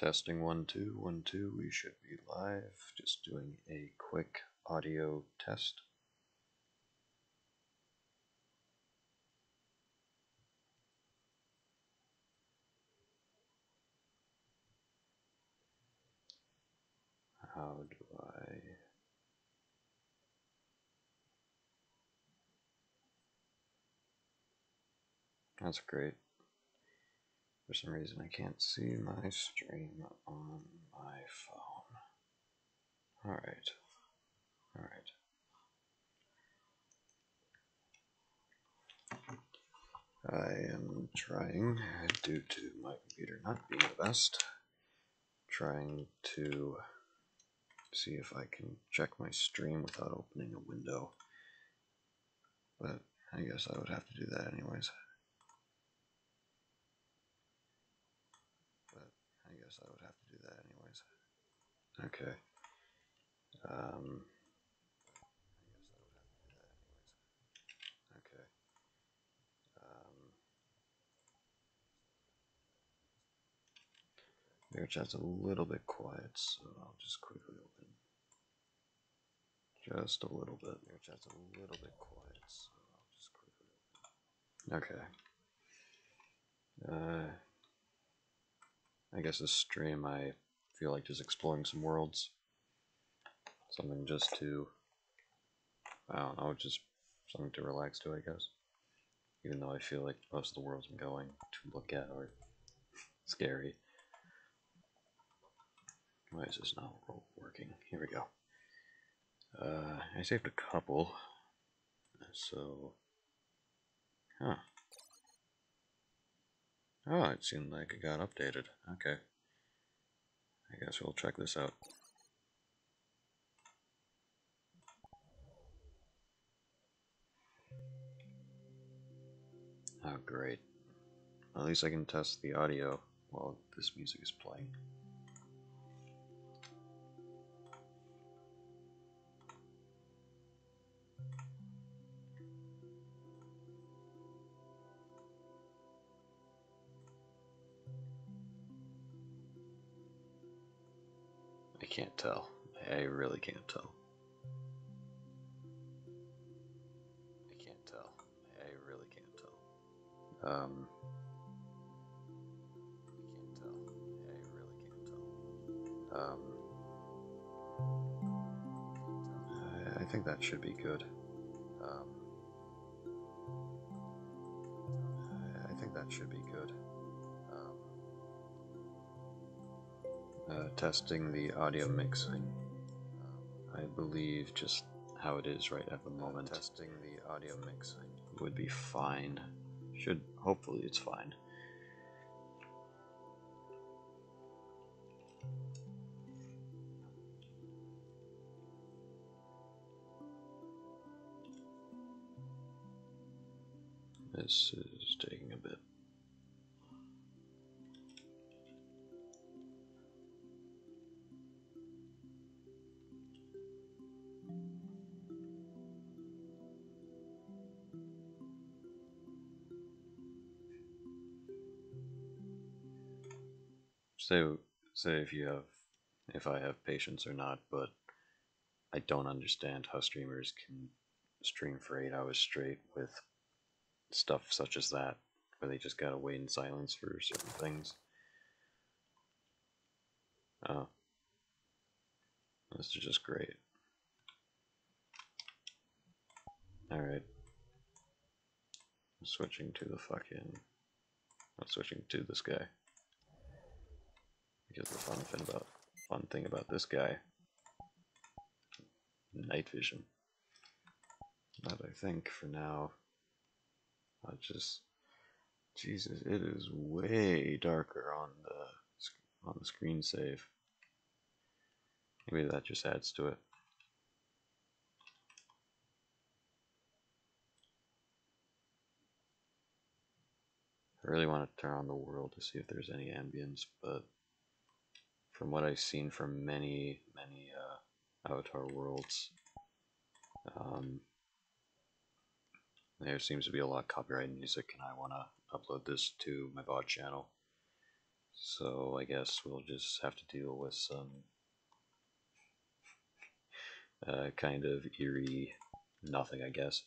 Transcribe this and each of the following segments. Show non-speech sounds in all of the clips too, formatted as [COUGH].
Testing one, two, one, two. We should be live. Just doing a quick audio test. How do I? That's great. For some reason, I can't see my stream on my phone. Alright. Alright. I am trying, due to my computer not being the best, trying to see if I can check my stream without opening a window. But I guess I would have to do that anyways. But Guess I would have to do that anyways. Okay. Um, okay. Um, your chat's a little bit quiet, so I'll just quickly open. Just a little bit. Your chat's a little bit quiet, so I'll just quickly open. Okay. Uh, I guess this stream I feel like just exploring some worlds. Something just to, I don't know, just something to relax to, I guess. Even though I feel like most of the worlds I'm going to look at are scary. Why is this not working? Here we go. Uh, I saved a couple, so, huh. Oh, it seemed like it got updated. Okay. I guess we'll check this out. Oh, great. At least I can test the audio while this music is playing. Can't tell. I really can't tell. I can't tell. I really can't tell. Um, I can't tell. I really can't tell. Um, I, think that should be good. Um, I think that should be good. Uh, testing the audio mixing. Um, I believe just how it is right at the moment. testing the audio mixing would be fine. Should hopefully it's fine. This is taking a bit. Say, say if you have, if I have patience or not, but I don't understand how streamers can stream for eight hours straight with stuff such as that, where they just gotta wait in silence for certain things. Oh. This is just great. Alright. Switching to the fucking... I'm switching to this guy. Because the fun thing about fun thing about this guy, night vision. But I think for now, I'll just Jesus, it is way darker on the on the screen save. Maybe that just adds to it. I really want to turn on the world to see if there's any ambience, but from what I've seen from many, many uh, Avatar worlds, um, there seems to be a lot of copyrighted music, and I want to upload this to my VOD channel. So I guess we'll just have to deal with some [LAUGHS] uh, kind of eerie nothing, I guess.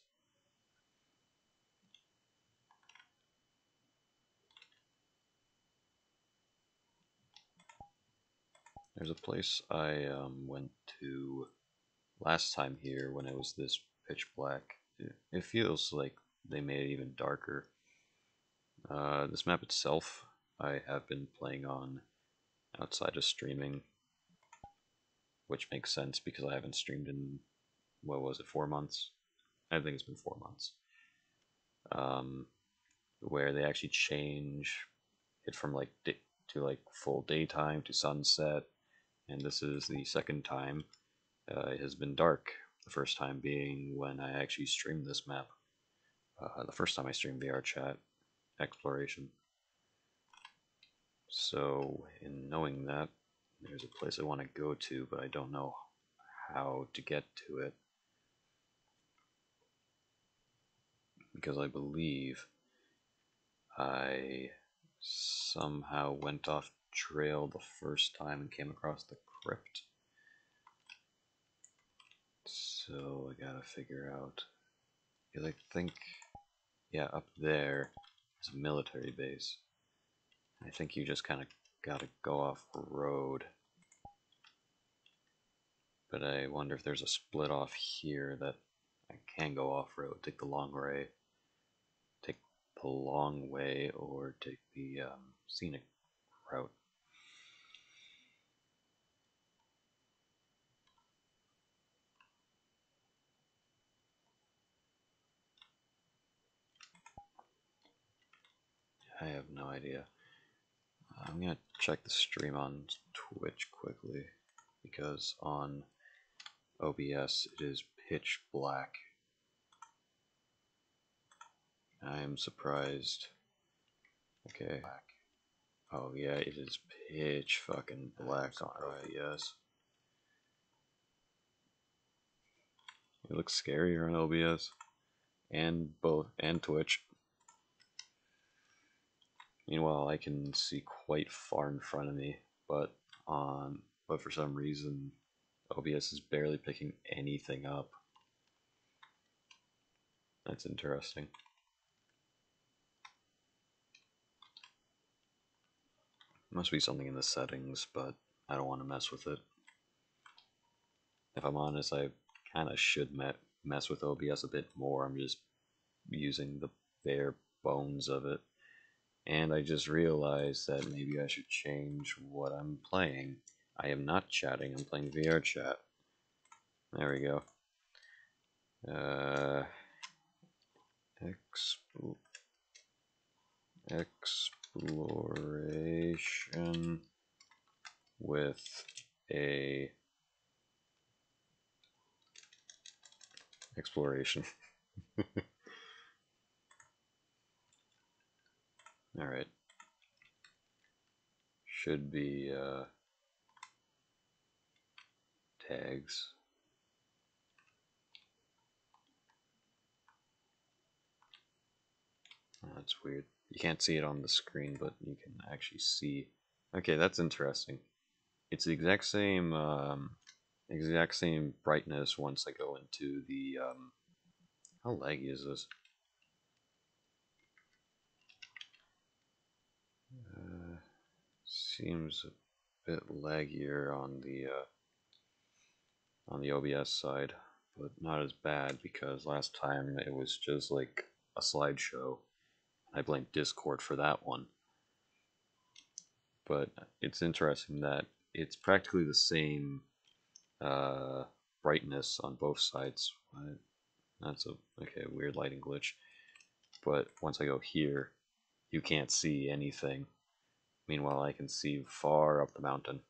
There's a place I um, went to last time here when it was this pitch black. It feels like they made it even darker. Uh, this map itself, I have been playing on outside of streaming, which makes sense because I haven't streamed in, what was it, four months? I think it's been four months. Um, where they actually change it from like to like full daytime to sunset and this is the second time uh, it has been dark. The first time being when I actually streamed this map. Uh, the first time I streamed VR chat exploration. So, in knowing that, there's a place I want to go to, but I don't know how to get to it. Because I believe I somehow went off trail the first time and came across the crypt. So I gotta figure out. Because I think, yeah, up there is a military base. I think you just kind of gotta go off road. But I wonder if there's a split off here that I can go off road, take the long way, take the long way, or take the um, scenic route. I have no idea. I'm gonna check the stream on Twitch quickly because on OBS it is pitch black. I am surprised. Okay. Black. Oh yeah, it is pitch fucking black on OBS. It looks scarier on OBS and both and Twitch. Meanwhile, I can see quite far in front of me, but on but for some reason, OBS is barely picking anything up. That's interesting. Must be something in the settings, but I don't want to mess with it. If I'm honest, I kind of should me mess with OBS a bit more. I'm just using the bare bones of it. And I just realized that maybe I should change what I'm playing. I am not chatting, I'm playing VR chat. There we go. Uh, expl exploration with a exploration. [LAUGHS] Alright. Should be uh, tags. Oh, that's weird. You can't see it on the screen, but you can actually see. Okay, that's interesting. It's the exact same, um, exact same brightness once I go into the. Um, how laggy is this? Seems a bit laggier on the uh, on the OBS side, but not as bad because last time it was just like a slideshow. I blame Discord for that one. But it's interesting that it's practically the same uh, brightness on both sides. That's a okay weird lighting glitch. But once I go here, you can't see anything Meanwhile, I can see far up the mountain.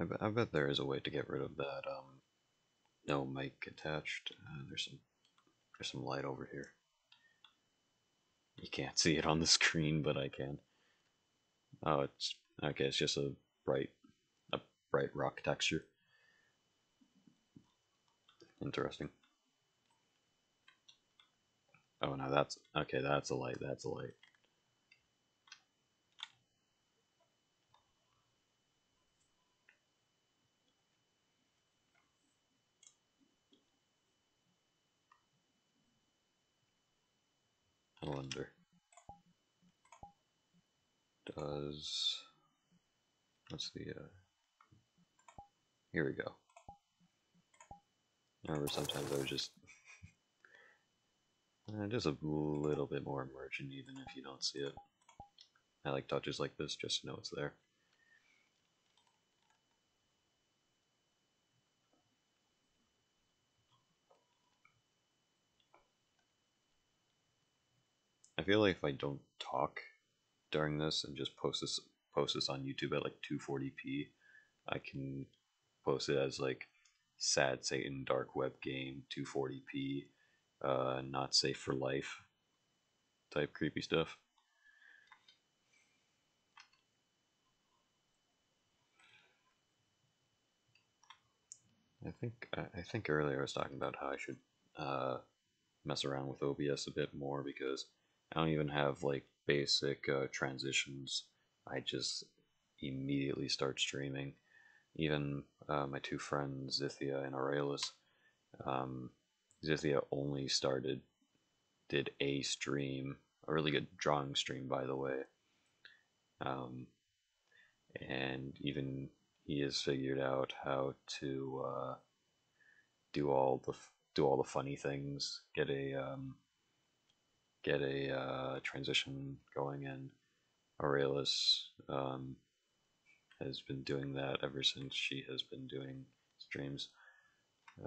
I bet, I bet there is a way to get rid of that um, no mic attached. Uh, there's some there's some light over here. You can't see it on the [LAUGHS] screen, but I can. Oh, it's okay. It's just a bright, a bright rock texture. Interesting. Oh no, that's okay. That's a light. That's a light. I wonder. Does what's the uh here we go. I remember sometimes I would just [LAUGHS] uh, just a little bit more immersion even if you don't see it. I like touches like this just to know it's there. I feel like if I don't talk during this and just post this post this on YouTube at like 240p, I can post it as like sad Satan dark web game 240p, uh, not safe for life type creepy stuff. I think I think earlier I was talking about how I should uh, mess around with OBS a bit more because I don't even have like basic uh, transitions. I just immediately start streaming. Even uh, my two friends, Zithia and Aurelus, um, Zithia only started, did a stream, a really good drawing stream, by the way. Um, and even he has figured out how to uh, do all the do all the funny things, get a um, get a uh, transition going in. Aurelus um, has been doing that ever since she has been doing streams.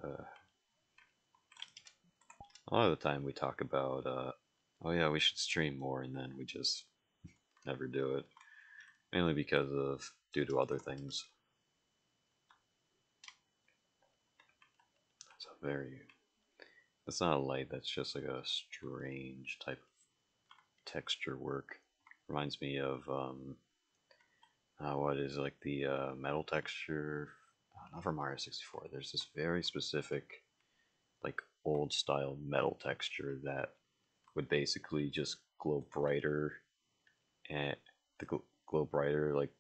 Uh, a lot of the time we talk about, uh, oh yeah, we should stream more, and then we just never do it. Mainly because of, due to other things. It's a very it's not a light, that's just like a strange type of texture work. Reminds me of, um, uh, what is like the uh, metal texture, uh, not from Mario 64, there's this very specific, like old style metal texture that would basically just glow brighter and the gl glow brighter like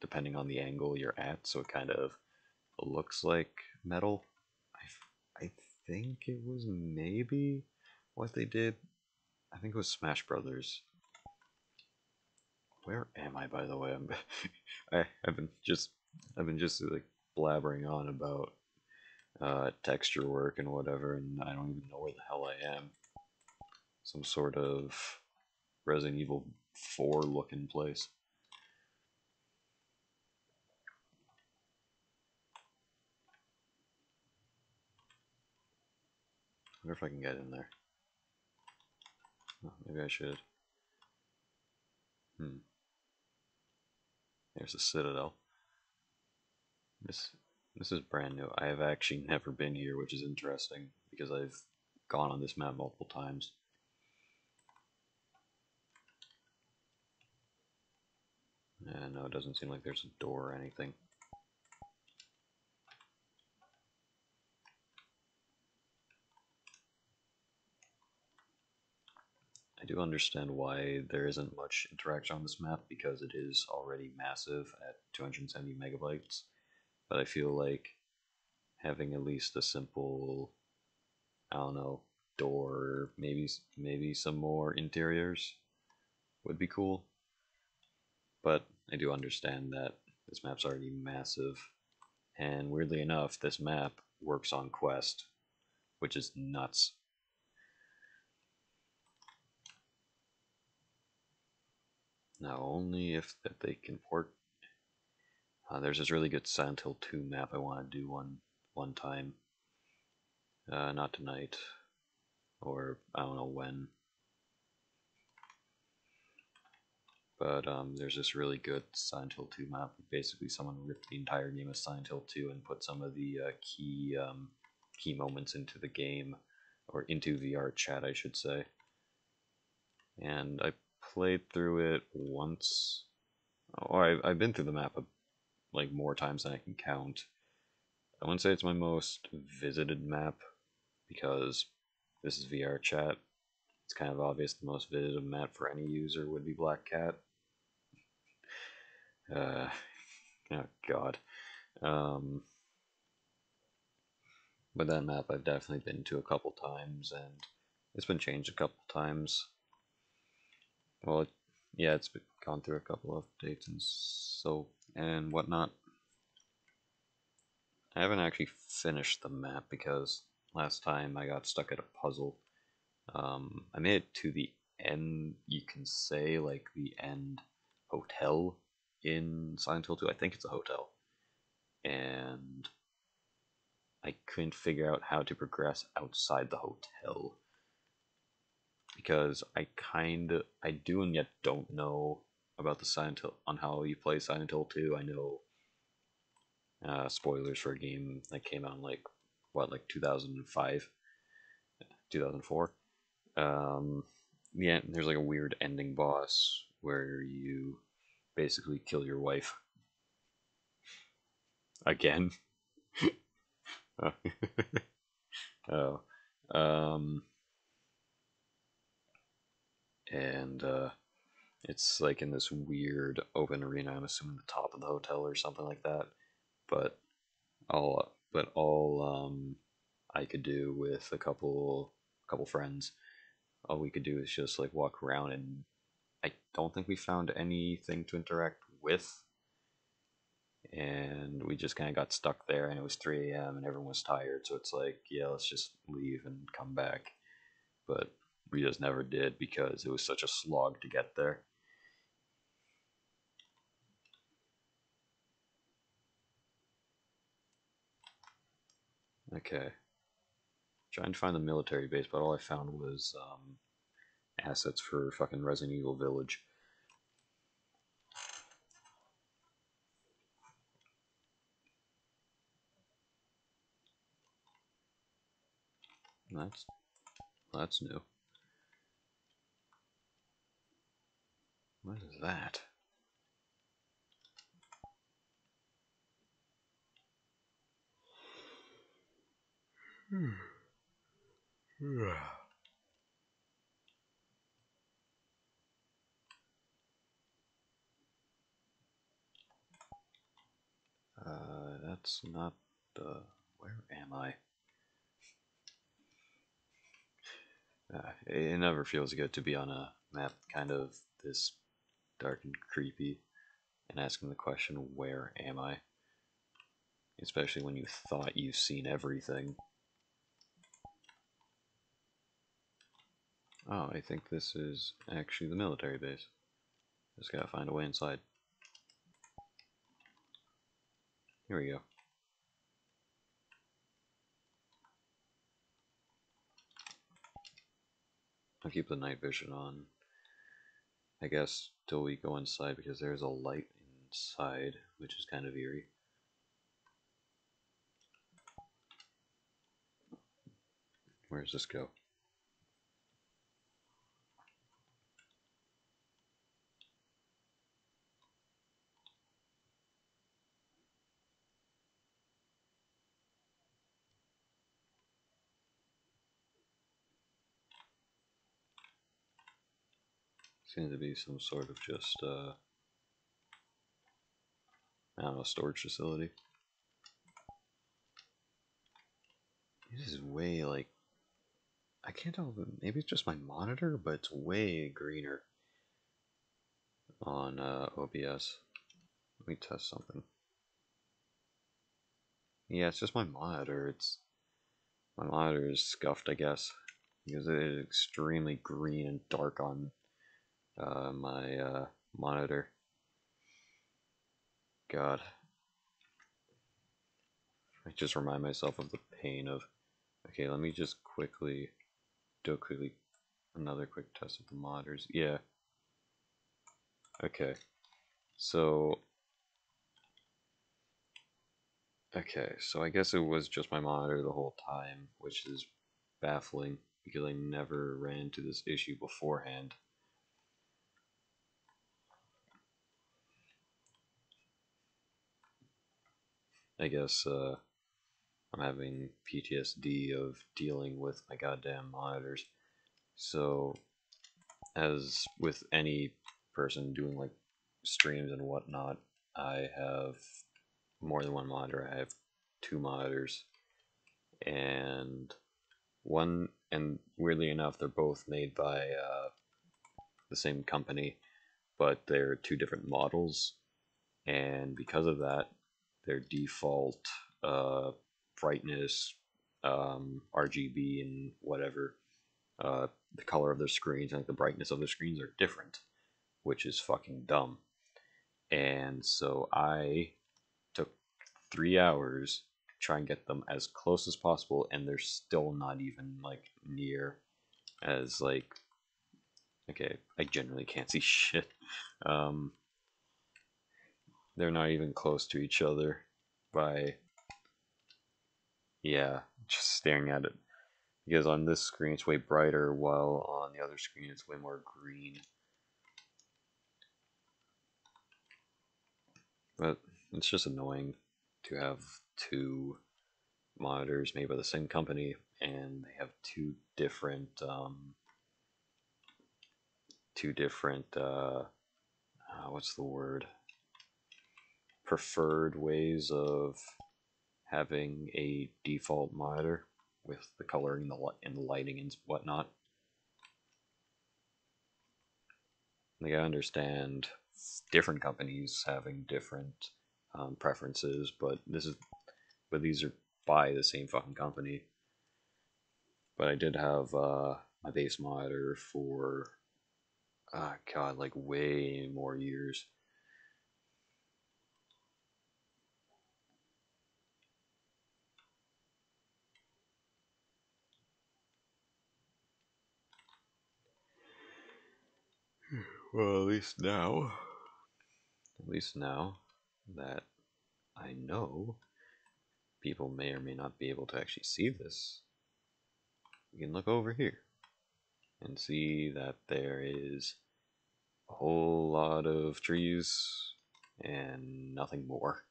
depending on the angle you're at. So it kind of looks like metal think it was maybe what they did. I think it was Smash Brothers. Where am I, by the way? I'm, [LAUGHS] I, I've been just, I've been just like blabbering on about uh, texture work and whatever, and I don't even know where the hell I am. Some sort of Resident Evil 4 looking place. Wonder if I can get in there. Oh, maybe I should. Hmm. There's the citadel. This this is brand new. I have actually never been here, which is interesting because I've gone on this map multiple times. Yeah, no, it doesn't seem like there's a door or anything. I do understand why there isn't much interaction on this map because it is already massive at 270 megabytes. But I feel like having at least a simple, I don't know, door, maybe maybe some more interiors would be cool. But I do understand that this map's already massive. And weirdly enough, this map works on Quest, which is nuts. Now, only if that they can port. Uh, there's this really good Silent Hill 2 map I want to do one one time. Uh, not tonight, or I don't know when. But um, there's this really good Silent Hill 2 map. Basically, someone ripped the entire game of Silent Hill 2 and put some of the uh, key um, key moments into the game, or into VR chat, I should say. and I played through it once. or I, I've been through the map a, like more times than I can count. I wouldn't say it's my most visited map because this is VR chat. It's kind of obvious the most visited map for any user would be Black Cat. [LAUGHS] Uh, [LAUGHS] oh god. Um, but that map I've definitely been to a couple times, and it's been changed a couple times. Well, it, yeah, it's gone through a couple of updates and so and whatnot. I haven't actually finished the map because last time I got stuck at a puzzle. Um, I made it to the end, you can say, like the end hotel in Silent Hill 2. I think it's a hotel. And I couldn't figure out how to progress outside the hotel. Because I kind of, I do and yet don't know about the Silent Hill, on how you play Silent Hill 2. I know uh, spoilers for a game that came out in like, what, like 2005? 2004? Um, yeah, there's like a weird ending boss where you basically kill your wife. Again. [LAUGHS] [LAUGHS] oh. Um, and uh, it's like in this weird open arena. I'm assuming the top of the hotel or something like that. But all, but all um, I could do with a couple, a couple friends, all we could do is just like walk around, and I don't think we found anything to interact with and we just kind of got stuck there and it was 3 a.m and everyone was tired so it's like yeah let's just leave and come back but we just never did because it was such a slog to get there. Okay. Trying to find the military base but all i found was um, assets for fucking resident evil village. That's that's new. What is that? Hmm. Yeah. uh, that's not the. Where am I? Uh, it never feels good to be on a map kind of this dark and creepy and asking the question, where am I? Especially when you thought you've seen everything. Oh, I think this is actually the military base. Just gotta find a way inside. Here we go. I'll keep the night vision on. I guess till we go inside because there's a light inside, which is kind of eerie. Where does this go? Seems to be some sort of just, uh, I don't know, storage facility. It is way, like, I can't tell maybe it's just my monitor, but it's way greener on uh, OBS. Let me test something. Yeah, it's just my monitor. It's my monitor is scuffed, I guess, because it is extremely green and dark on uh, my uh, monitor. God. I just remind myself of the pain of, okay, let me just quickly do a quickly, another quick test of the monitors. Yeah. Okay. So, okay, so I guess it was just my monitor the whole time, which is baffling because I never ran into this issue beforehand. I guess uh, I'm having PTSD of dealing with my goddamn monitors. So, as with any person doing like streams and whatnot, I have more than one monitor. I have two monitors, and one, and weirdly enough, they're both made by uh, the same company, but they're two different models, and because of that, their default uh, brightness, um, RGB, and whatever, uh, the color of their screens and like the brightness of their screens are different, which is fucking dumb. And so I took three hours to try and get them as close as possible, and they're still not even like near as like okay. I generally can't see [LAUGHS] shit. Um, they're not even close to each other by yeah, just staring at it. Because on this screen it's way brighter, while on the other screen it's way more green. But it's just annoying to have two monitors made by the same company and they have two different um, two different uh, uh, what's the word preferred ways of having a default monitor with the coloring the and the lighting and whatnot. Like I understand different companies having different um, preferences, but this is but these are by the same fucking company. But I did have uh, my base monitor for, uh, god, like way more years. Well, at least now. At least now that I know people may or may not be able to actually see this, you can look over here and see that there is a whole lot of trees and nothing more.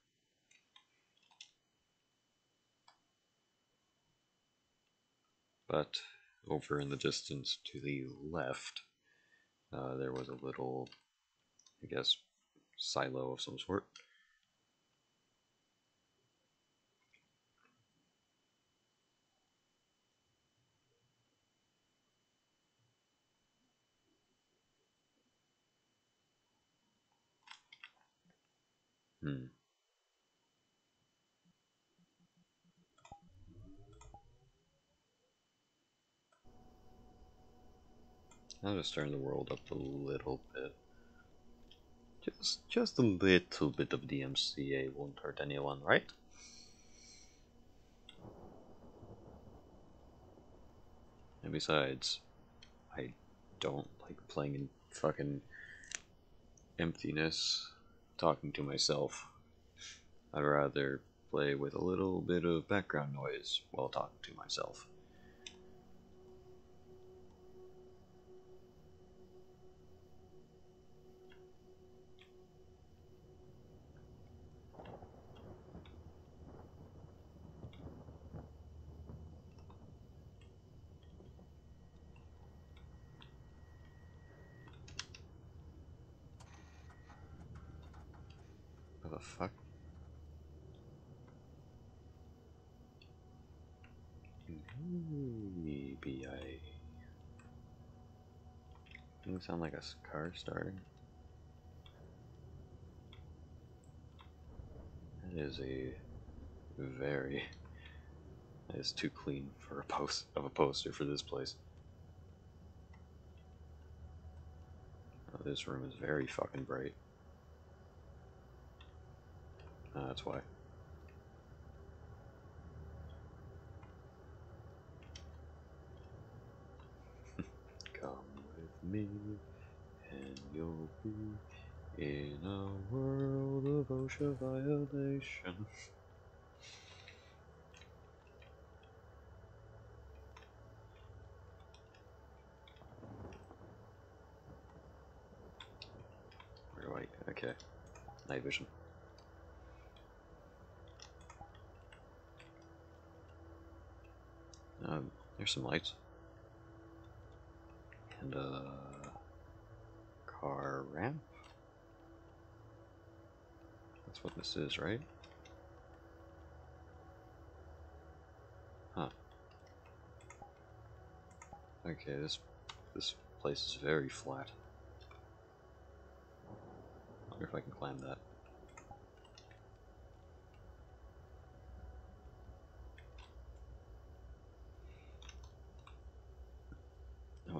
But over in the distance to the left, uh, there was a little, I guess, silo of some sort. Hmm. I'll just turn the world up a little bit. Just, just a little bit of DMCA won't hurt anyone, right? And besides, I don't like playing in fucking emptiness, talking to myself. I'd rather play with a little bit of background noise while talking to myself. What the fuck? Maybe I... Doesn't sound like a car starting. That is a very... That is too clean for a post of a poster for this place. Oh, this room is very fucking bright. Uh, that's why. me, and you'll be in a world of OSHA violation. Where do I? Okay. Night vision. Um, there's some lights. And a car ramp. That's what this is, right? Huh. Okay, this this place is very flat. wonder if I can climb that.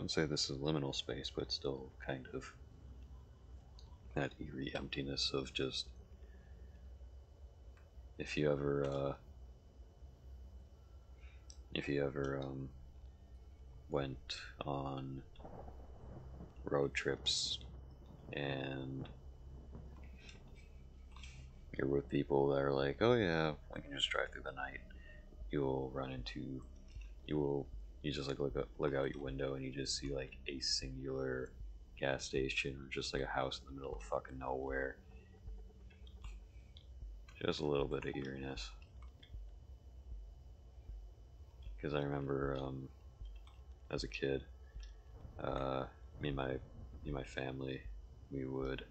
Wouldn't say this is liminal space, but still kind of that eerie emptiness of just if you ever uh, if you ever um, went on road trips and you're with people that are like, oh yeah, we can just drive through the night. You will run into, you will, you just like look look out your window and you just see like a singular gas station or just like a house in the middle of fucking nowhere. Just a little bit of eeriness. Because I remember um, as a kid, uh, me and my me and my family, we would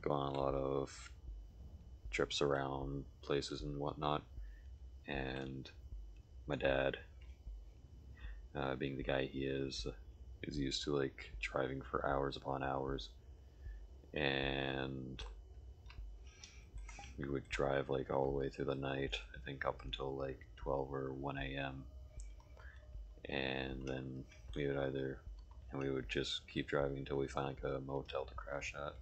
go on a lot of trips around places and whatnot, and my dad, uh, being the guy he is, is used to like driving for hours upon hours, and we would drive like all the way through the night. I think up until like 12 or 1 a.m. And then we would either, and we would just keep driving until we find like a motel to crash at.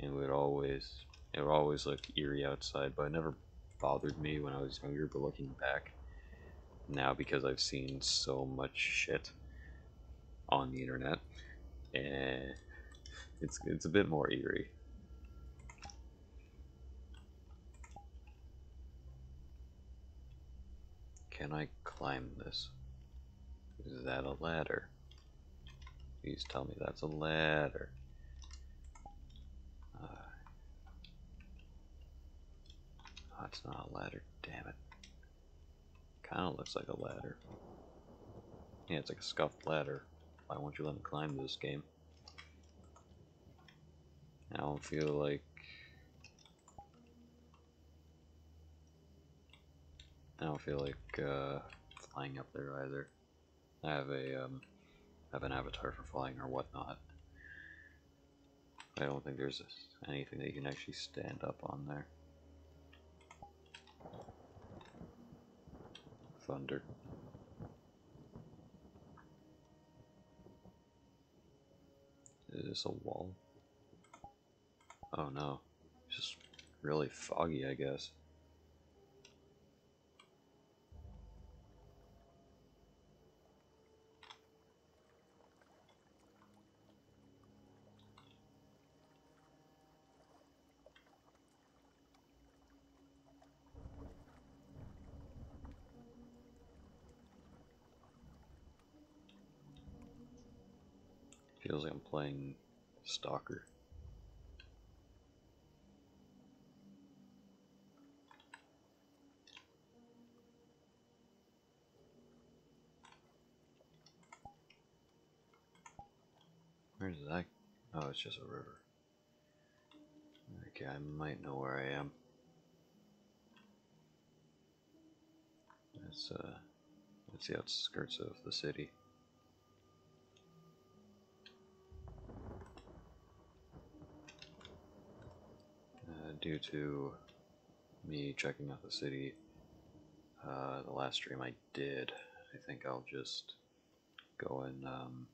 And we would always, it would always look eerie outside, but it never bothered me when I was younger. But looking back now, because I've seen so much shit on the internet, and it's it's a bit more eerie. Can I climb this? Is that a ladder? Please tell me that's a ladder. Uh, not a ladder, damn it. Kinda looks like a ladder. Yeah, it's like a scuffed ladder. Why won't you let me climb this game? I don't feel like I don't feel like uh, flying up there either. I have a um, have an avatar for flying or whatnot. I don't think there's anything that you can actually stand up on there. Thunder. Is this a wall? Oh no. It's just really foggy, I guess. Feels like I'm playing Stalker. Where's that? Oh, it's just a river. Okay, I might know where I am. It's uh, it's the outskirts of the city. Uh, due to me checking out the city, uh, the last stream I did, I think I'll just go and um,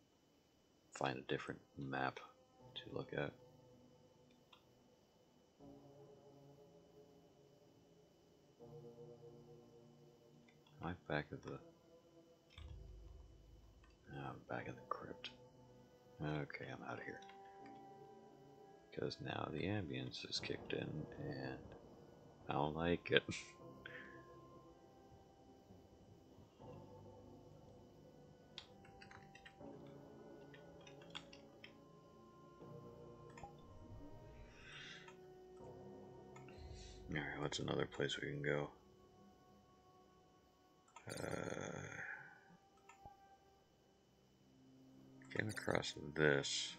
find a different map to look at. Am I back at the... No, I'm back in the crypt. Okay, I'm out of here because now the ambience is kicked in and I don't like it. [LAUGHS] Alright, what's another place we can go? Uh, came across this.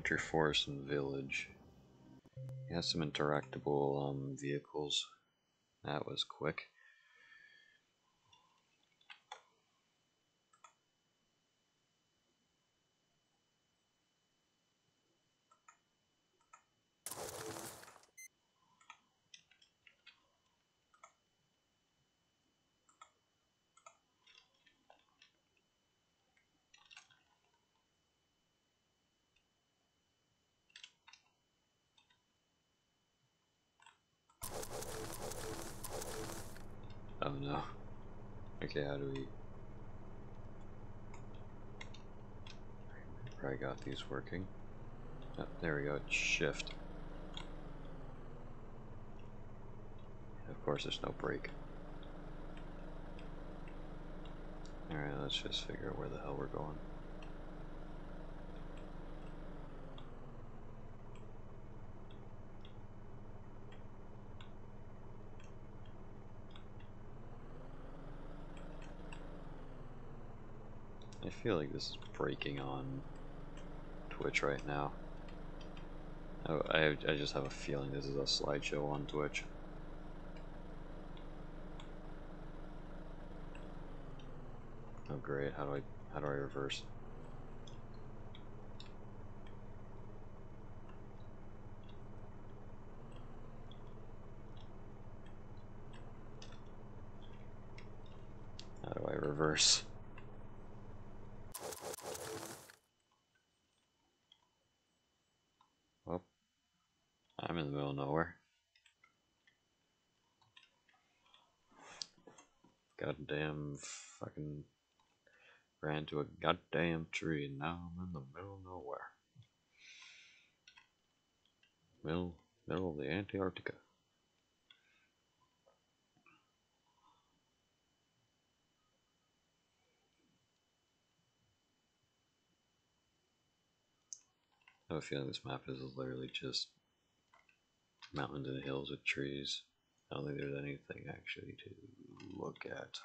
Winter Forest and Village. It has some interactable um, vehicles. That was quick. Oh no. Okay, how do we... I got these working. Oh, there we go, shift. Of course there's no break. Alright, let's just figure out where the hell we're going. I feel like this is breaking on Twitch right now. I, I just have a feeling this is a slideshow on Twitch. Oh great, how do I how do I reverse? How do I reverse? I'm in the middle of nowhere. Goddamn fucking ran to a goddamn tree and now I'm in the middle of nowhere. Middle middle of the Antarctica. I have a feeling this map is literally just mountains and hills with trees. I don't think there's anything actually to look at.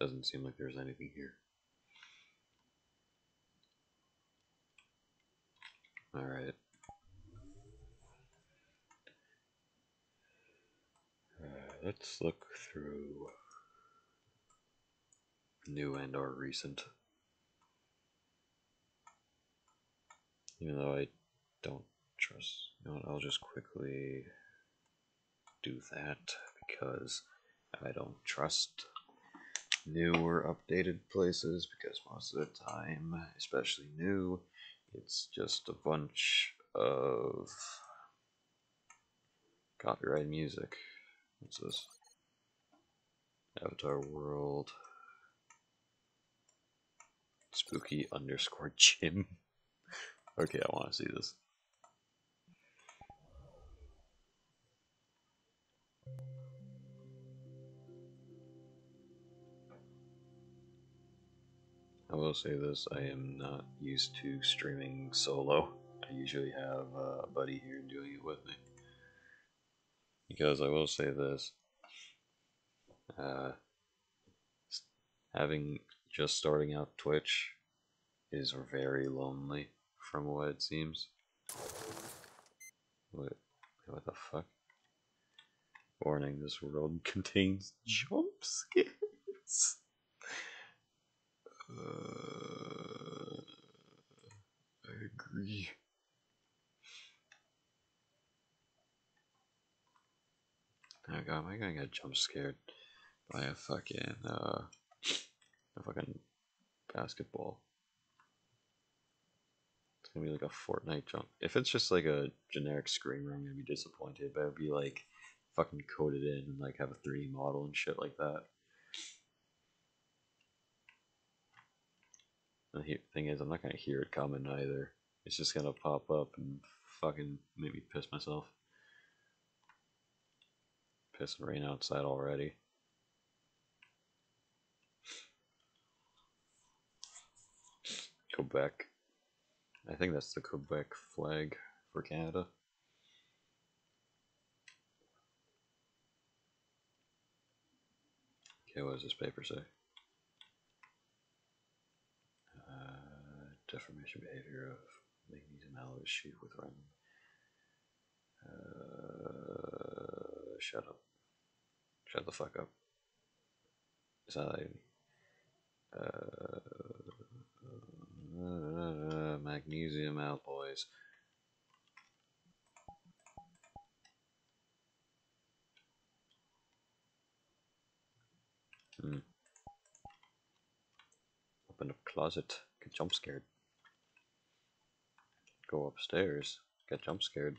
Doesn't seem like there's anything here. Alright. Uh, let's look through new and or recent. Even though I don't trust, you know I'll just quickly do that because I don't trust new or updated places because most of the time, especially new, it's just a bunch of copyright music. What's this? Avatar World. Spooky underscore Jim. [LAUGHS] okay, I want to see this. I will say this, I am not used to streaming solo. I usually have a buddy here doing it with me. Because I will say this, uh, having just starting out Twitch is very lonely from what it seems. What, what the fuck? Warning, this world [LAUGHS] contains jump scares. Uh, I agree. Oh god, am I gonna get jump scared by a fucking, uh, a fucking basketball? Gonna be like a Fortnite jump. If it's just like a generic screamer, I'm gonna be disappointed, but it'd be like fucking coded in and like have a 3D model and shit like that. the thing is, I'm not gonna hear it coming either. It's just gonna pop up and fucking make me piss myself. Piss rain outside already. Go back. I think that's the Quebec flag for Canada. Okay, what does this paper say? Uh, deformation behavior of magnesium alloy sheet with run. Uh, shut up. Shut the fuck up. Is that uh, uh, magnesium alloys. Hmm. Open up closet. Get jump scared. Go upstairs. Get jump scared.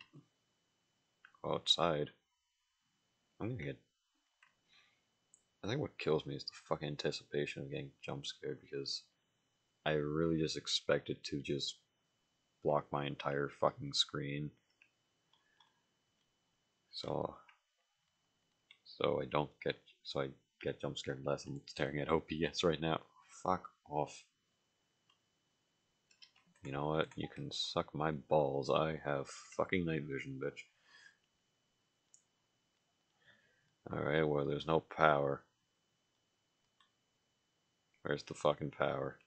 Go outside. I'm gonna get. I think what kills me is the fucking anticipation of getting jump scared because I really just expected to just block my entire fucking screen. So, so I don't get, so I get jump scared less. I'm staring at OPS right now. Fuck off. You know what? You can suck my balls. I have fucking night vision, bitch. Alright, well, there's no power. Where's the fucking power?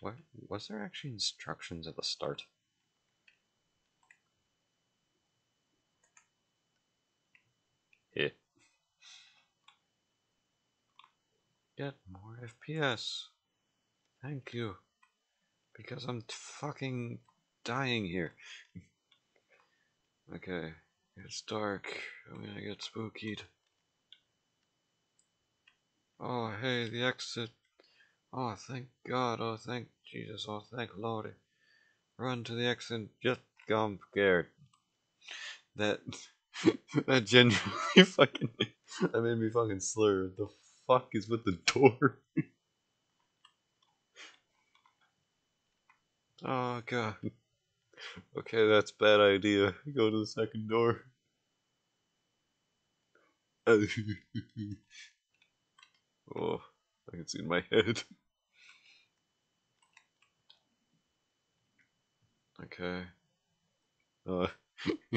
What? Was there actually instructions at the start? Yeah. Get more FPS. Thank you. Because I'm fucking dying here. [LAUGHS] okay, it's dark. I'm gonna get spookied. Oh, hey, the exit. Oh, thank God. Oh, thank Jesus. Oh, thank Lordy. Run to the exit. Just I'm scared. That [LAUGHS] that genuinely [LAUGHS] fucking that made me fucking slur. The fuck is with the door? [LAUGHS] oh god. Okay, that's bad idea. Go to the second door. oh, I can see in my head. Okay. Uh,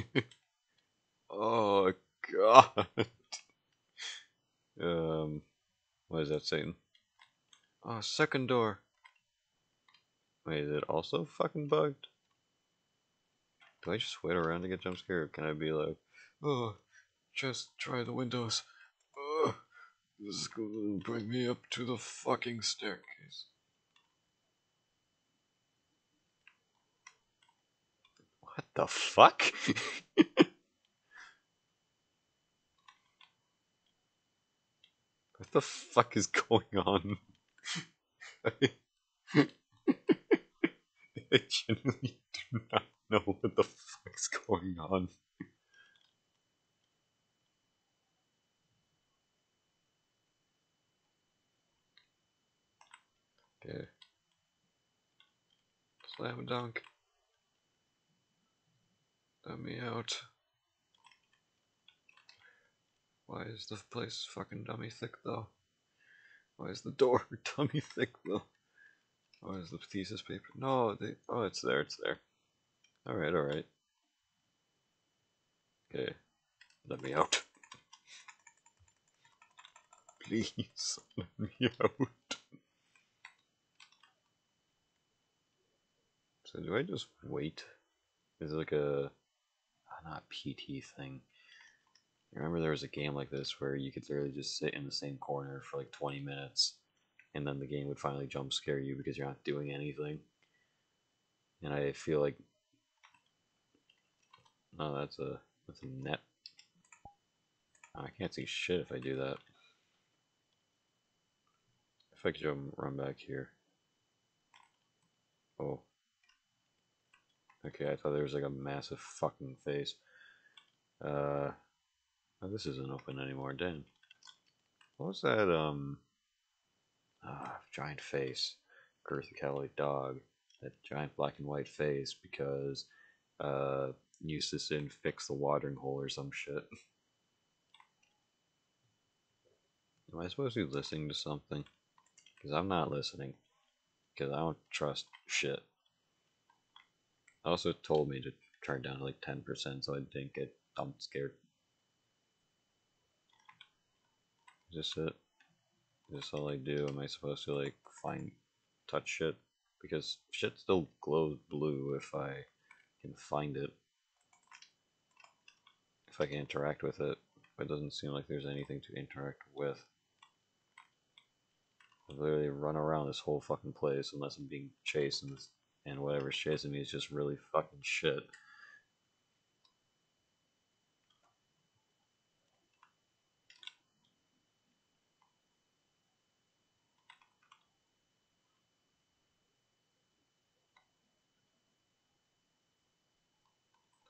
[LAUGHS] oh god. um, what is that saying? Oh, second door. Wait, is it also fucking bugged? Do I just wait around to get jump scared? Can I be like, oh, just try the windows. Oh, this is to bring me up to the fucking staircase. What the fuck? [LAUGHS] what the fuck is going on? [LAUGHS] I genuinely do not know what the fuck's going on. Okay. Slam dunk. Let me out. Why is the place fucking dummy thick though? Why is the door [LAUGHS] dummy thick though? Why is the thesis paper? No. Oh, it's there. It's there. All right. All right. Okay. Let me out. [LAUGHS] Please [LAUGHS] let me out. So do I just wait? Is it like a not PT thing. remember there was a game like this where you could literally just sit in the same corner for like 20 minutes and then the game would finally jump scare you because you're not doing anything. And I feel like no, that's a that's a net. Oh, I can't see shit if I do that. If I could jump, run back here. Oh. Okay, I thought there was like a massive fucking face. Uh, oh, this isn't open anymore. Damn. What was that? Um, ah, giant face. Girthy Cali dog. That giant black and white face because uh, Eustace didn't fix the watering hole or some shit. Am I supposed to be listening to something? Because I'm not listening. Because I don't trust shit. Also told me to turn down to like 10% so I didn't get I'm scared. Is this it? Is this all I do? Am I supposed to like find touch shit? Because shit still glows blue if I can find it. If I can interact with it. But it doesn't seem like there's anything to interact with. I literally run around this whole fucking place unless I'm being chased and, this, and whatever's chasing me is just really fucking shit.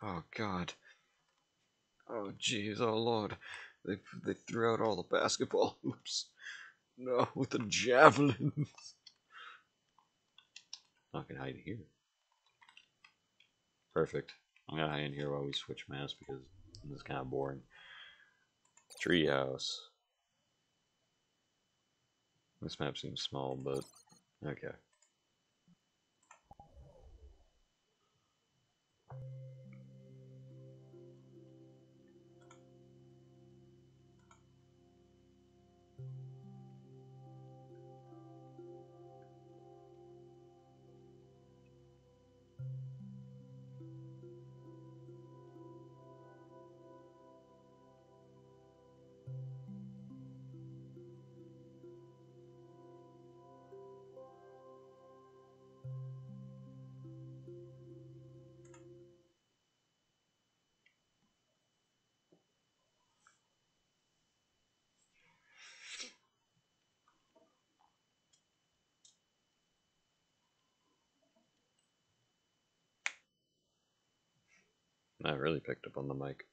Oh god. Oh jeez, oh lord. They they threw out all the basketball hoops. [LAUGHS] No, with the javelins. I can hide here. Perfect. I'm gonna hide in here while we switch maps because this is kind of boring. Treehouse. This map seems small, but okay. I really picked up on the mic.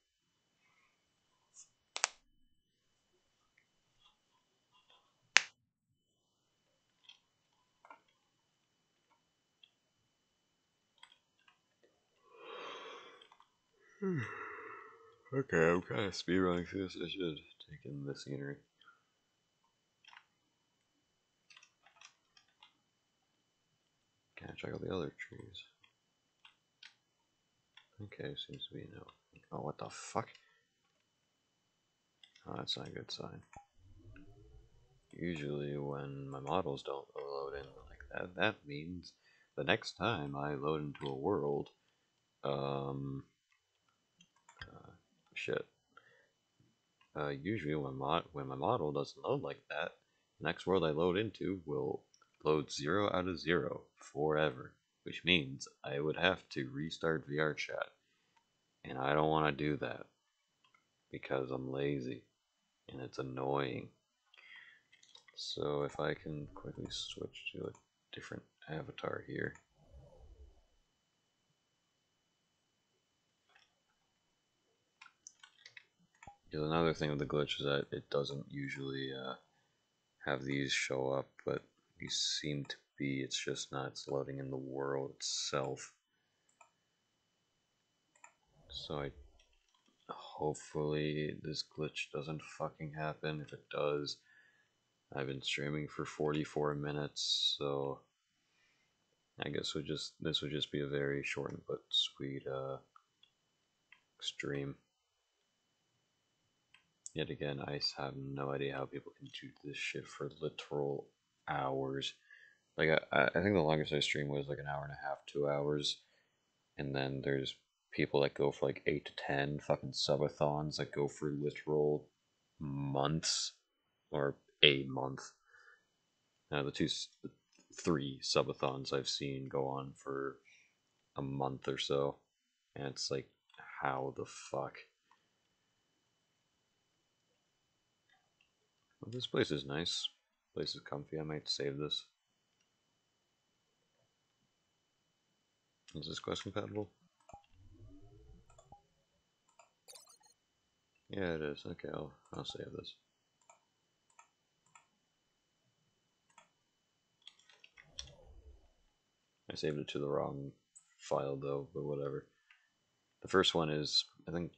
[SIGHS] okay, I'm kind of speedrunning through this. I should take in the scenery. Can I check out the other trees? Okay, seems to be no. Oh, what the fuck? Oh, that's not a good sign. Usually when my models don't load in like that, that means the next time I load into a world, um, uh, shit. Uh, usually when, mod when my model doesn't load like that, the next world I load into will load 0 out of 0 forever, which means I would have to restart VRChat. And I don't want to do that because I'm lazy and it's annoying. So if I can quickly switch to a different avatar here. Because another thing with the glitch is that it doesn't usually uh, have these show up, but these seem to be, it's just not, it's loading in the world itself. So I hopefully this glitch doesn't fucking happen. If it does, I've been streaming for 44 minutes, so I guess we just this would just be a very short but sweet uh, stream. Yet again, I have no idea how people can do this shit for literal hours. Like I, I think the longest I streamed was like an hour and a half, two hours, and then there's people that go for like eight to ten fucking subathons that go for literal months or a month. Now the two, three subathons I've seen go on for a month or so, and it's like, how the fuck? Well, this place is nice. Place is comfy. I might save this. Is this quest compatible? Yeah, it is. Okay, I'll, I'll save this. I saved it to the wrong file though, but whatever. The first one is, I think,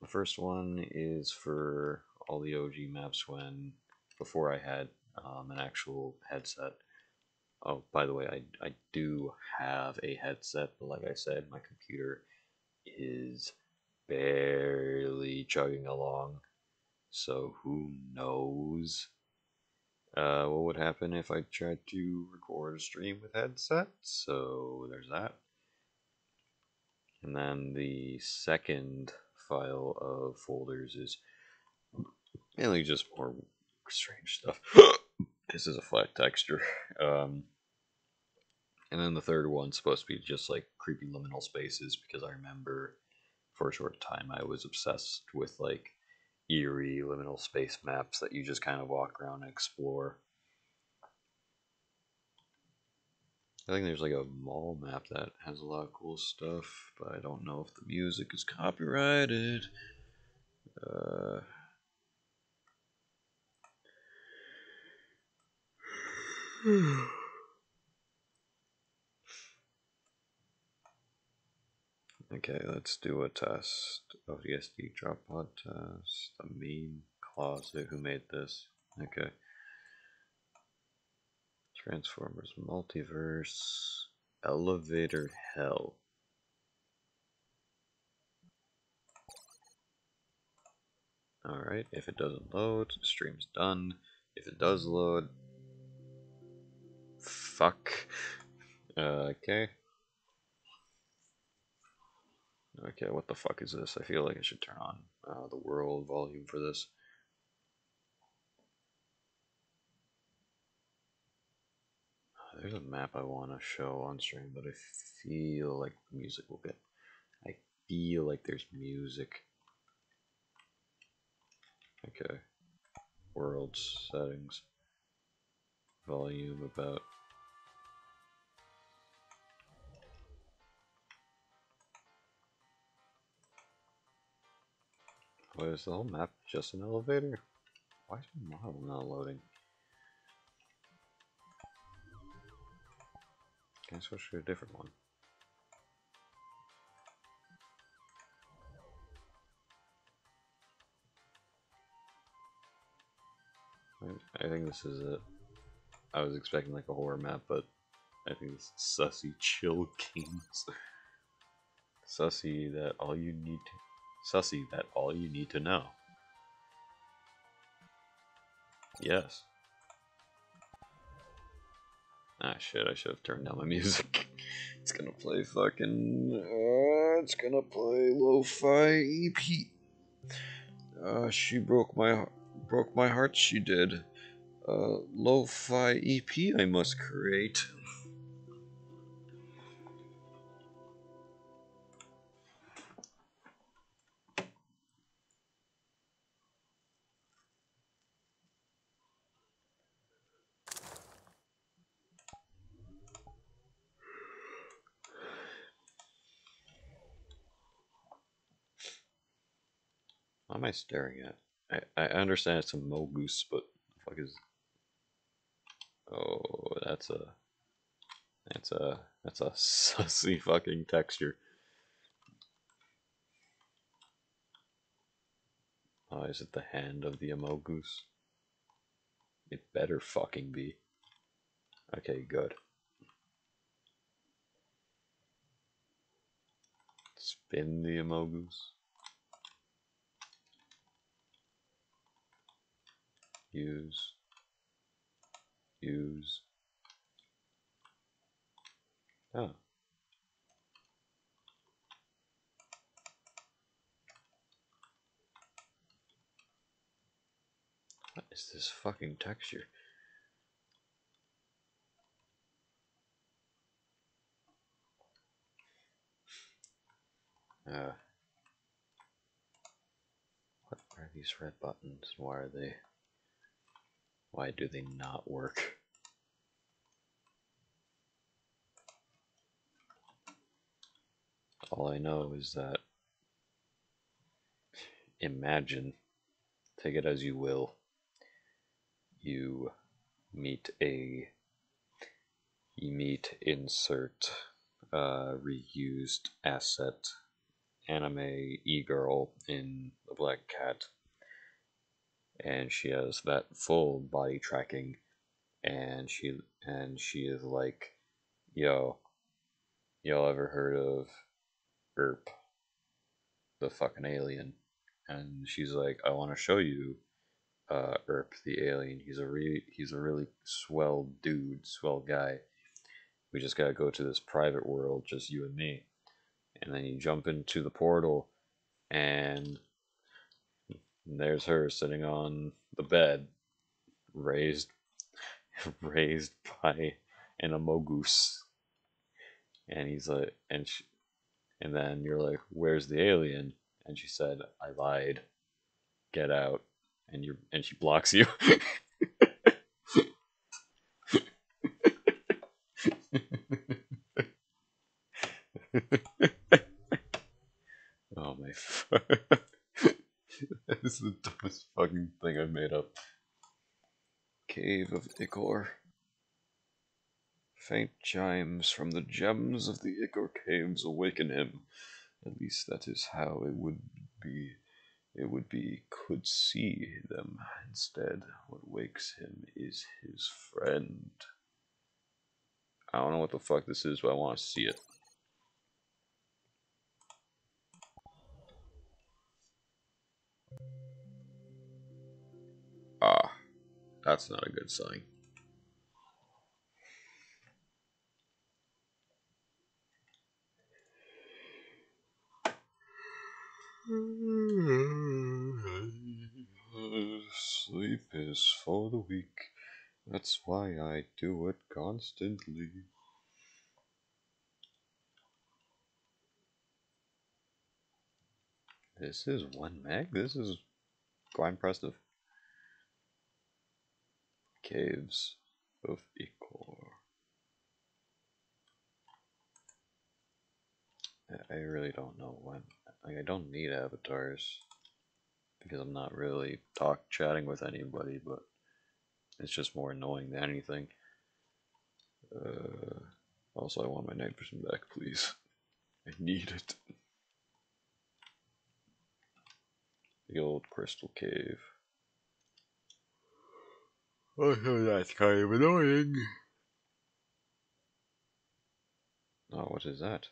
the first one is for all the OG maps when, before I had um, an actual headset. Oh, by the way, I, I do have a headset, but like I said, my computer is barely chugging along. So who knows uh, what would happen if I tried to record a stream with headset? So there's that. And then the second file of folders is mainly just more strange stuff. [LAUGHS] this is a flat texture. Um, and then the third one's supposed to be just like creepy liminal spaces because I remember for a short time I was obsessed with like eerie liminal space maps that you just kind of walk around and explore. I think there's like a mall map that has a lot of cool stuff, but I don't know if the music is copyrighted. Uh, [SIGHS] okay, let's do a test of the SD drop pod test. The meme closet. Who made this? Okay. Transformers Multiverse Elevator Hell. Alright, if it doesn't load, stream's done. If it does load, fuck. Uh, okay. Okay, what the fuck is this? I feel like I should turn on uh, the world volume for this. There's a map I want to show on stream, but I feel like music will get. I feel like there's music. Okay. World settings. Volume about. Wait, is the whole map just an elevator? Why is my model not loading? Can I switch to a different one? I think this is it. I was expecting like a horror map, but I think it's Sussy Chill [LAUGHS] Games. Sussy that all you need to Sussy that all you need to know. Yes. Ah shit, I should have turned down my [LAUGHS] music. it's gonna play fucking uh, it's gonna play lo-fi EP. Uh, she broke my broke my heart, she did. Uh, lo-fi EP I must create. Staring at? I, I understand it's a Mogus, but the fuck is... Oh, that's a... That's a... That's a [LAUGHS] sussy fucking texture. Oh, is it the hand of the Amogus? It better fucking be. Okay, good. Spin the Amogus. Use, use. Oh. What is this fucking texture? Uh, what are these red buttons? Why are they? Why do they not work? All I know is that imagine, take it as you will, you meet a you meet insert uh, reused asset anime e-girl in the black cat and she has that full body tracking and she and she is like, "Yo, y'all ever heard of Erp, the fucking alien?" And she's like, "I want to show you uh, Erp, the alien. He's a re- he's a really swell dude, swell guy. We just gotta go to this private world, just you and me." And then you jump into the portal, and there's her sitting on the bed, raised [LAUGHS] raised by an amogus. And he's like, and she, and then you're like, "Where's the alien?" And she said, "I lied. Get out." And you and she blocks you. [LAUGHS] oh my! that is the dumbest fucking thing I've made up. Cave of Ichor. Faint chimes from the gems of the Ichor caves awaken him. At least that is how it would be. It would be could see them. Instead, what wakes him is his friend. I don't know what the fuck this is, but I want to see it. That's not a good sign. Sleep is for the weak. That's why I do it constantly. This is one meg? This is quite impressive. Caves of Ichor. I really don't know when. Like, I don't need avatars because I'm not really talk chatting with anybody, but it's just more annoying than anything. Uh, also, I want my night vision back, please. I need it. The old crystal cave. Oh, that's kind of annoying. Oh, what is that?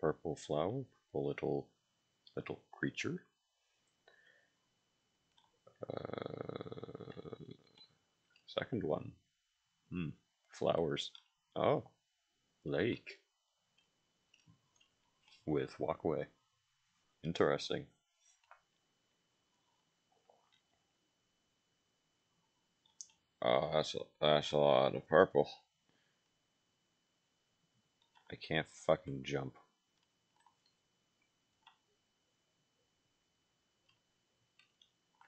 Purple flower, purple little little creature. Uh, second one. Hmm. Flowers. Oh. Lake. With walkway. Interesting. Oh, that's a, that's a lot of purple. I can't fucking jump.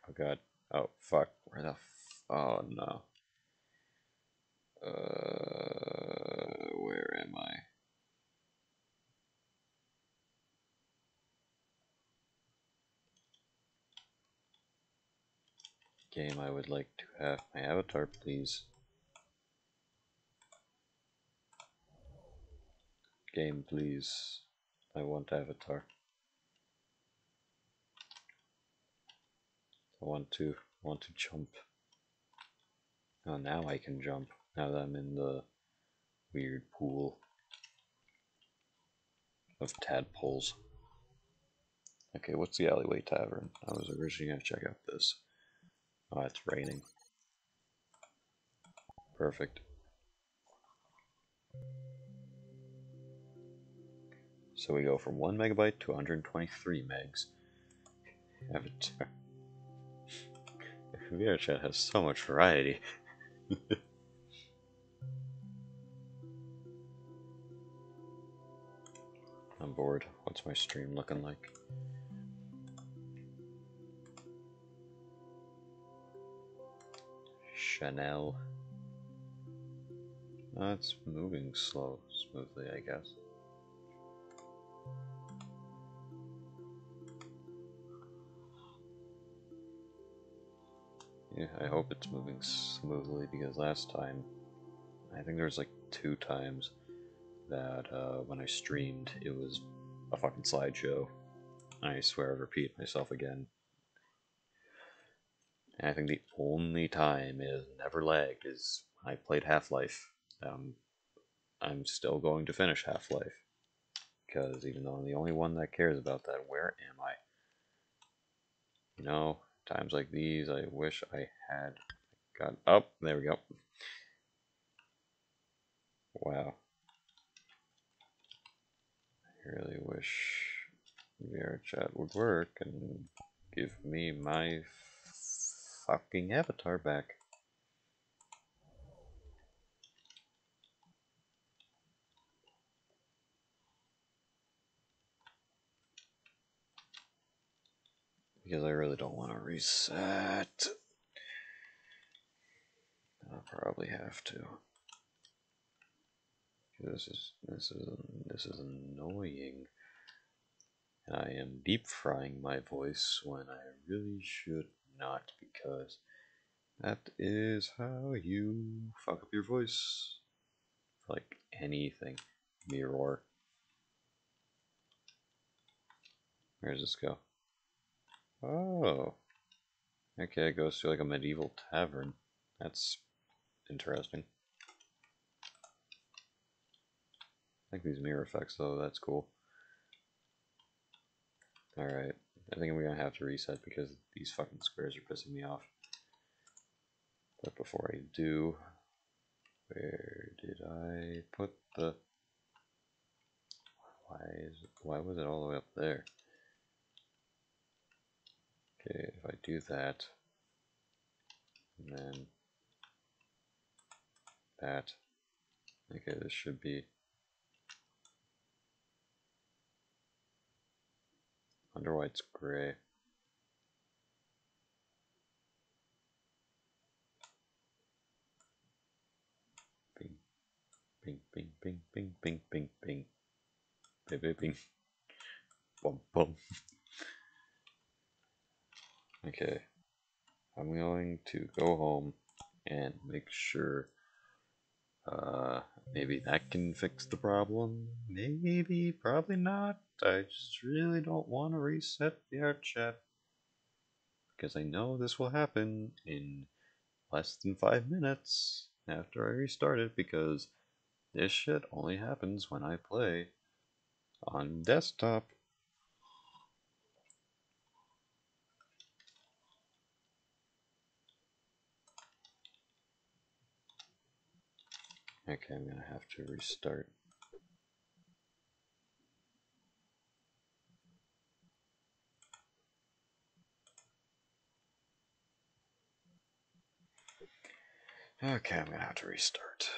Oh god. Oh fuck. Where the f- Oh no. Uh, where am I? Game, I would like to have my avatar, please. Game, please. I want avatar. I want to want to jump. Oh, now I can jump. Now that I'm in the weird pool of tadpoles. Okay, what's the alleyway tavern? I was originally gonna check out this. Oh, it's raining. Perfect. So we go from 1 megabyte to 123 megs. Avatar. [LAUGHS] VRChat has so much variety. [LAUGHS] I'm bored. What's my stream looking like? Chanel. It's moving slow, smoothly, I guess. Yeah, I hope it's moving smoothly because last time, I think there was like two times that uh, when I streamed, it was a fucking slideshow. I swear I repeat myself again. And I think the only time it has never lagged is I played Half-Life. Um, I'm still going to finish Half-Life. Because even though I'm the only one that cares about that, where am I? You know, times like these, I wish I had got up. Oh, there we go. Wow. I really wish VR chat would work and give me my fucking avatar back. Because I really don't want to reset. I'll probably have to. This is this is this is annoying. I am deep frying my voice when I really should not because that is how you fuck up your voice. for Like anything. Mirror. Where does this go? Oh. Okay, it goes to like a medieval tavern. That's interesting. I like these mirror effects though, that's cool. Alright, I think I'm gonna have to reset because these fucking squares are pissing me off. But before I do, where did I put the... Why is why was it all the way up there? Okay, if I do that, and then that, okay, this should be under white's gray. Bing, bing, bing, bing, bing, bing, bing, bing, bing, bing, bing, bum, bum. [LAUGHS] Okay, I'm going to go home and make sure uh, maybe that can fix the problem. Maybe, probably not. I just really don't want to reset VRChat because I know this will happen in less than five minutes after I restart it because this shit only happens when I play on desktop. Okay, I'm gonna have to restart. Okay, I'm gonna have to restart.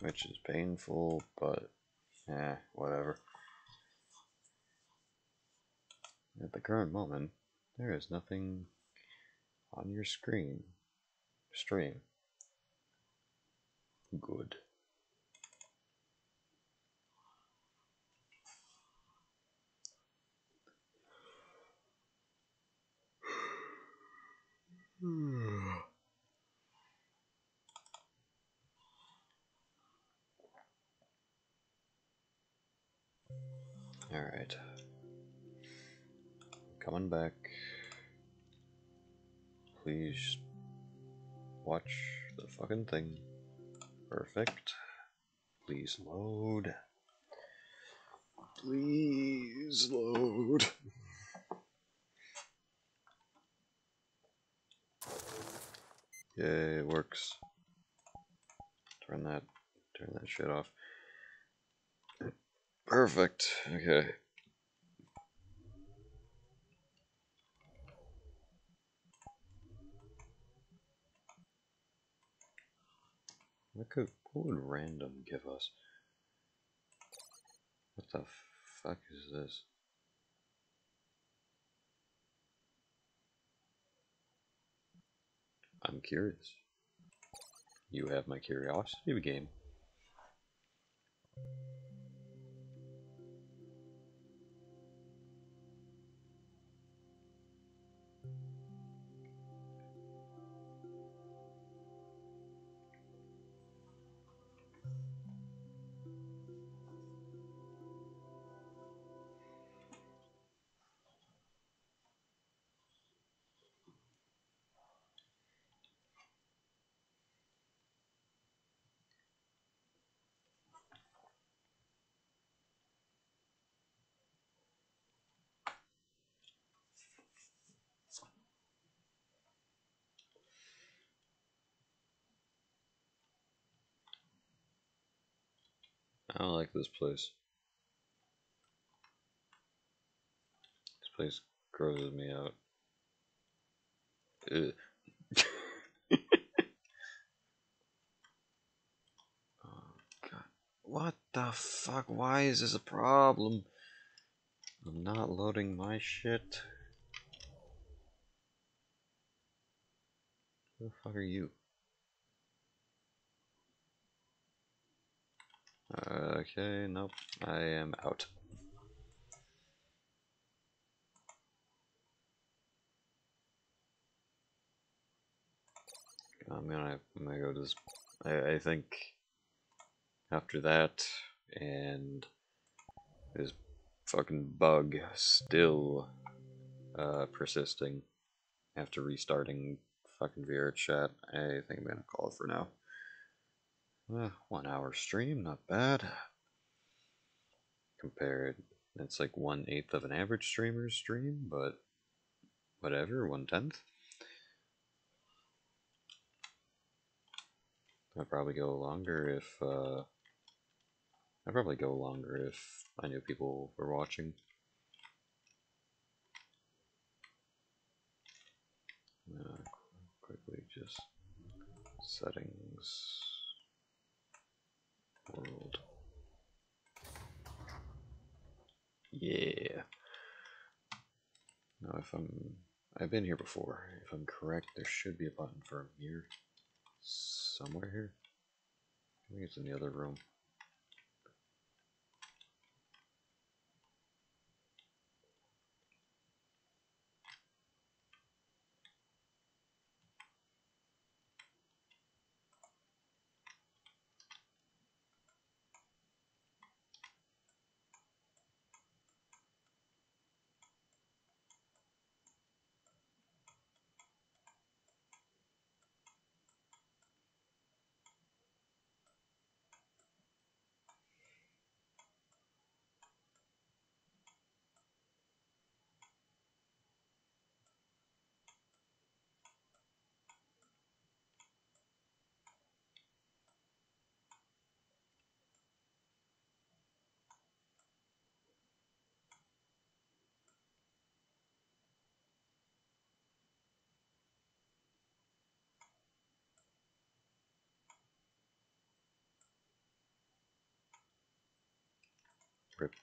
Which is painful, but eh, whatever. At the current moment, there is nothing on your screen. Stream. Good. [SIGHS] Alright. Coming back. Please watch the fucking thing. Perfect. Please load. Please load. Yay, it works. Turn that turn that shit off. Perfect. Okay. What could what would random give us? What the fuck is this? I'm curious. You have my curiosity game. I don't like this place. This place grosses me out. [LAUGHS] Oh god. What the fuck? Why is this a problem? I'm not loading my shit. Who the fuck are you? Okay, nope. I am out. I'm gonna, I'm gonna go to this. I, I think after that and this fucking bug still uh, persisting after restarting fucking VRChat, I think I'm gonna call it for now. Uh, one hour stream, not bad. Compared, it's like one eighth of an average streamer's stream, but whatever, one tenth. I'd probably go longer if, uh, I'd probably go longer if I knew people were watching. Uh, quickly just settings world. Yeah. Now if I'm I've been here before. If I'm correct, there should be a button for a mirror somewhere here. I think it's in the other room.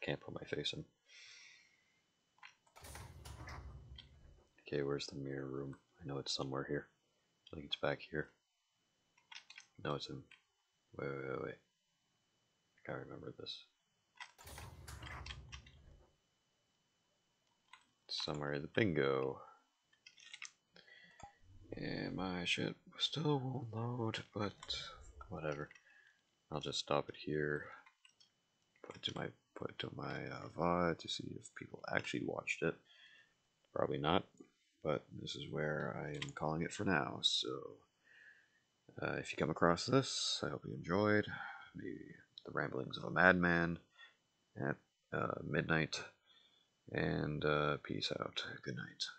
Can't put my face in. Okay, where's the mirror room? I know it's somewhere here. I think it's back here. No, it's in. Wait, wait, wait, wait. I can't remember this. Somewhere in the bingo. Yeah, my shit still won't load, but whatever. I'll just stop it here. Put it to my put to my uh, VOD to see if people actually watched it. Probably not, but this is where I am calling it for now. So, uh, if you come across this, I hope you enjoyed the, the ramblings of a madman at uh, midnight. And uh, peace out. Good night.